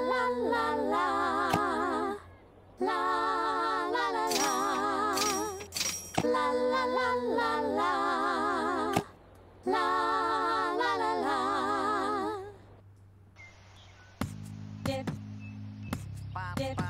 la la la. La la la la. La la la la la. La la la la. Dip. Dip.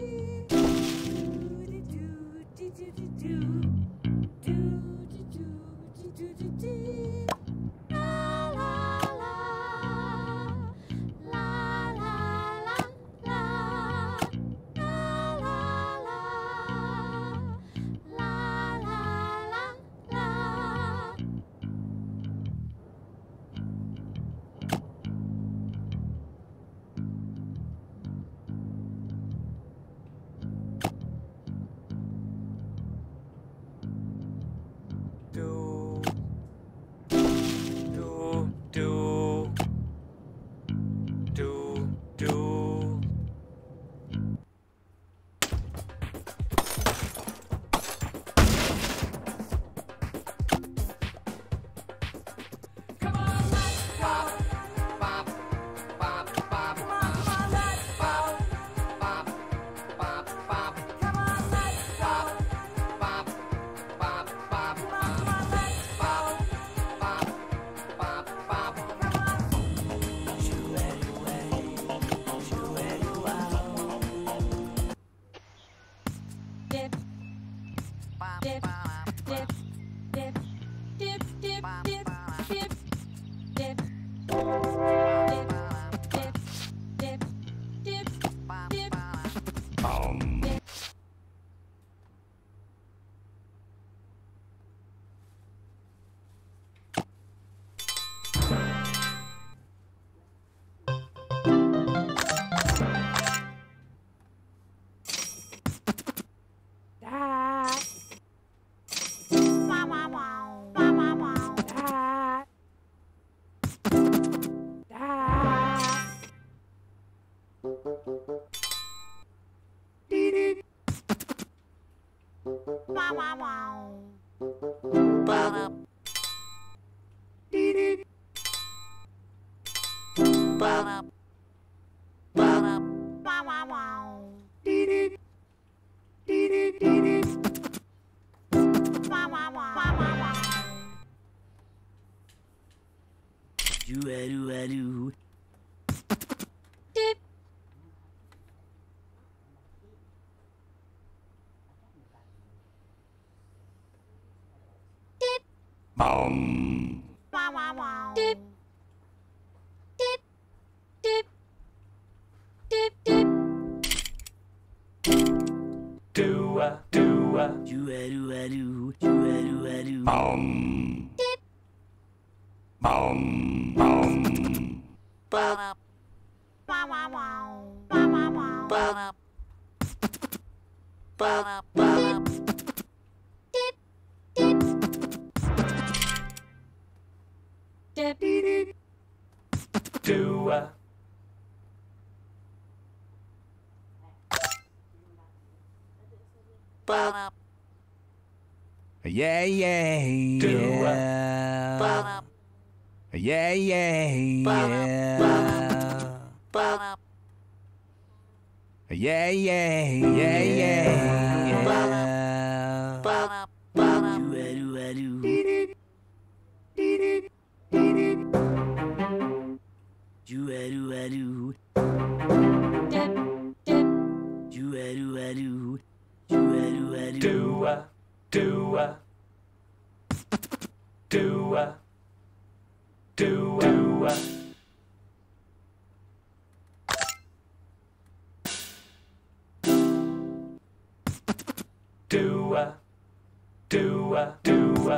Dip. Um. Dip. Dip. Dip. Dip. Dip. do a do dua, dua. Dua, dua, dua. Um. Dip. Um. Um. Bop. Bop. Bop. Bop. Bop. Bop. Do Yeah, yeah, it. yeah. Yeah, yeah, yeah. Yeah, yeah, yeah, yeah. do. Do a do a do. Do a do a do. Do a do Juaru. do, aru. do, aru. do, Dua. do, Dua. do, Dua. do, Dua. Dua.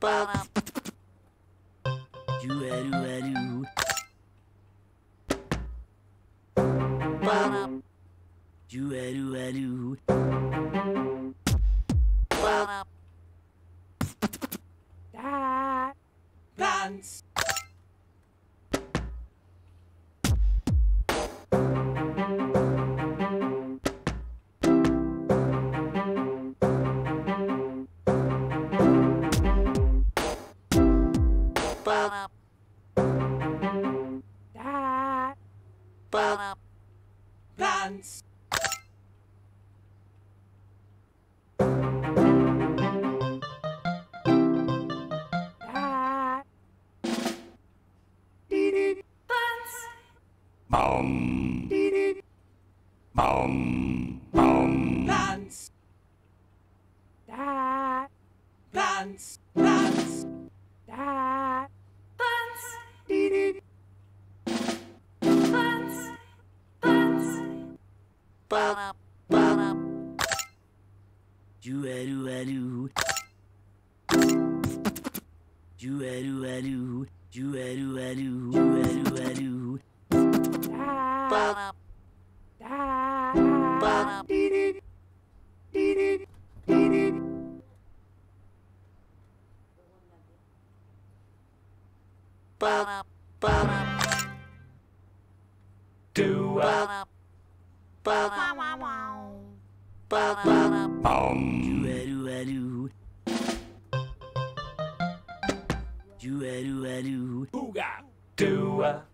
Bob. hands. Bum, bum, Bom. Dance. Da. Dance. Dance. Da. Dance. Dee dee. Dance. Dance. Do a do a do. Do a do a do. Do up. Um. Juaru aru. Juaru aru. Booga. Do up.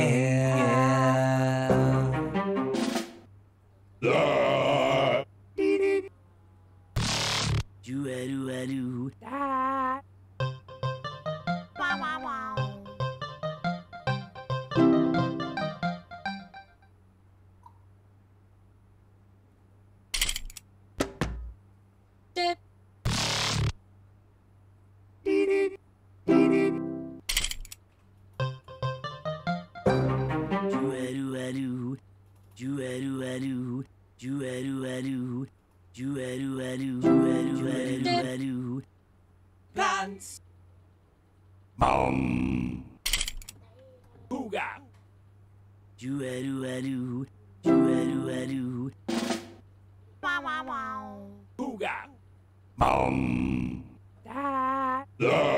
Um. Da. Da.